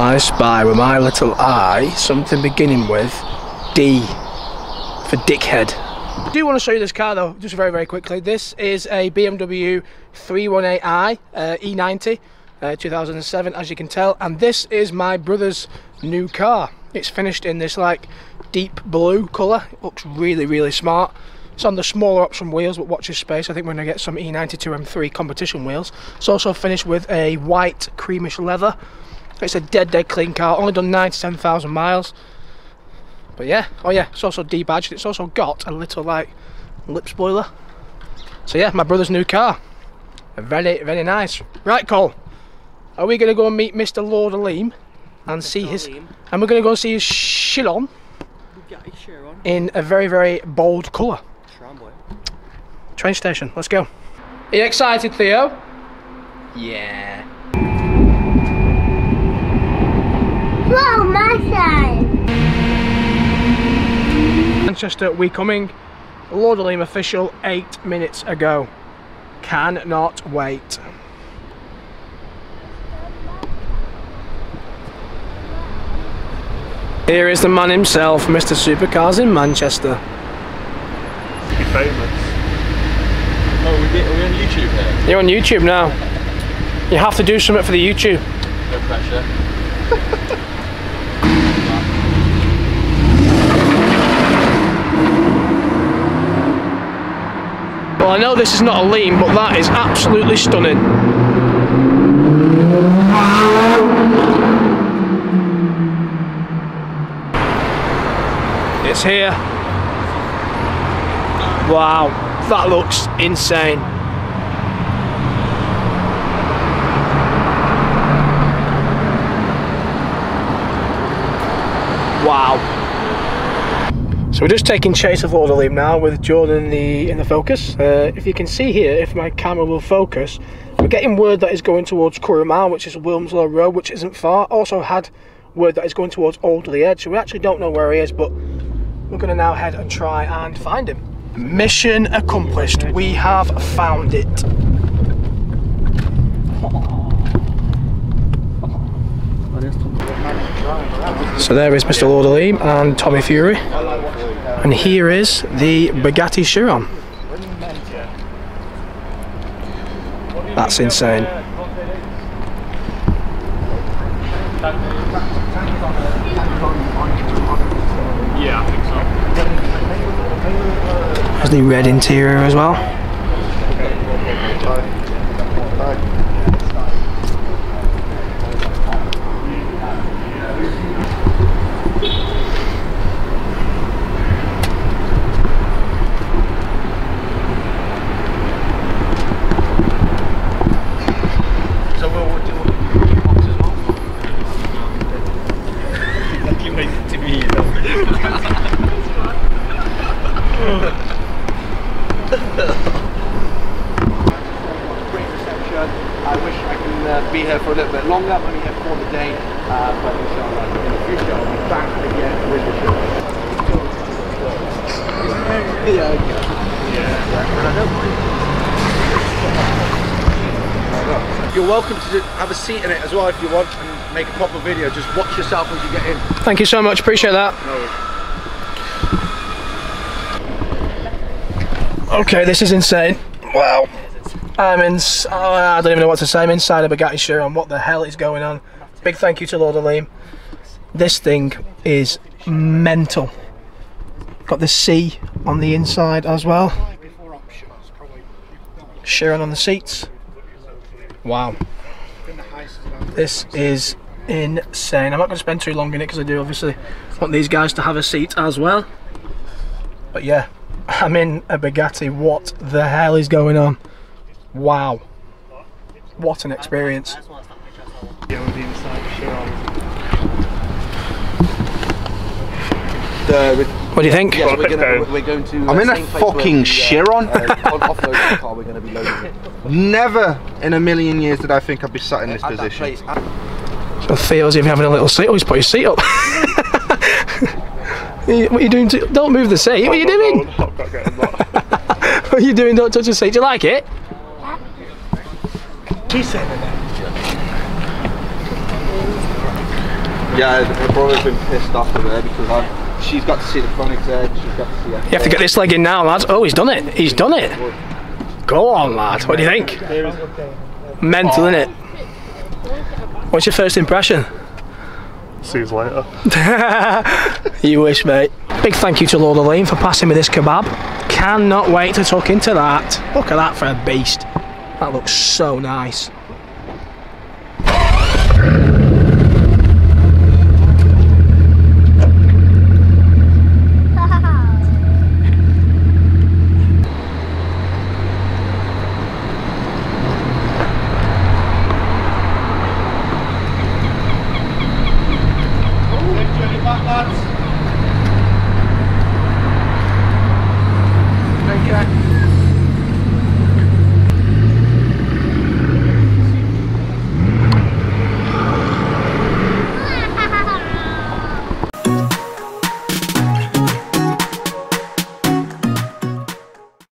I spy with my little eye something beginning with D for dickhead. I do want to show you this car though, just very very quickly. This is a BMW 318i uh, E90 uh, 2007 as you can tell and this is my brother's new car. It's finished in this like deep blue colour, it looks really really smart. It's on the smaller option wheels but watch this space, I think we're going to get some E92 M3 competition wheels. It's also finished with a white creamish leather. It's a dead dead clean car, only done 97,000 miles. But yeah, oh yeah, it's also debadged. It's also got a little like lip spoiler. So yeah, my brother's new car. Very, very nice. Right, Cole. Are we going to go and meet Mr. Lord Aleem and see his... And we're going to go and see his Chiron in a very, very bold colour. Train station, let's go. Are you excited, Theo? Yeah. Manchester, we coming. Lord Aleem official eight minutes ago. Cannot wait. Here is the man himself, Mr. Supercars in Manchester. Be famous. Oh, we get, are we on YouTube here? You're on YouTube now. You have to do something for the YouTube. No pressure. I know this is not a lean, but that is absolutely stunning. It's here. Wow, that looks insane. Wow. So we're just taking chase of Aleem now with Jordan in the in the focus. Uh, if you can see here, if my camera will focus, we're getting word that is going towards Curry Mile, which is Wilmslow Road, which isn't far. Also had word that is going towards Alderley Edge, so we actually don't know where he is, but we're going to now head and try and find him. Mission accomplished. We have found it. So there is Mr. Lord Aleem and Tommy Fury. And here is the Bugatti Chiron. That's insane. Yeah, I think so. There's the red interior as well. So we'll, we'll do box as well. You make it to me, great reception. I wish I can uh, be here for a little bit longer. I'm only here for the day, uh, but inshallah, in the future I'll be back again with the show. yeah, okay. You're welcome to have a seat in it as well if you want and make a proper video. Just watch yourself as you get in. Thank you so much, appreciate that. Okay, this is insane. Wow. I'm in. Oh, I don't even know what to say. I'm inside a Bugatti Chiron. What the hell is going on? Big thank you to Lord Aleem. This thing is mental. Got the C on the inside as well. Chiron on the seats. Wow. This is insane. I'm not going to spend too long in it because I do obviously want these guys to have a seat as well. But yeah, I'm in a Bugatti. What the hell is going on? Wow. What an experience. The, What do you think? yes, we're, gonna, we're going to. I'm uh, in a same place where fucking we, uh, Chiron. Uh, on- offload the car. We're going to be loading it. Never in a million years did I think I'd be sat in this At that position. place. So Theo's even having a little seat. Oh, he's put his seat up. what are you doing? To, don't move the seat. What are you doing? What are you doing? Don't touch the seat. Do you like it? Yeah, her brother's been pissed off with her because I've, she's got to see the front exec, she's got to see her. You have to get this leg in now, lads. Oh, he's done it. He's done it. Go on, lad. What do you think? Mental, innit? What's your first impression? See you later. You wish, mate. Big thank you to Lord Aleem for passing me this kebab. Cannot wait to tuck into that. Look at that for a beast. That looks so nice.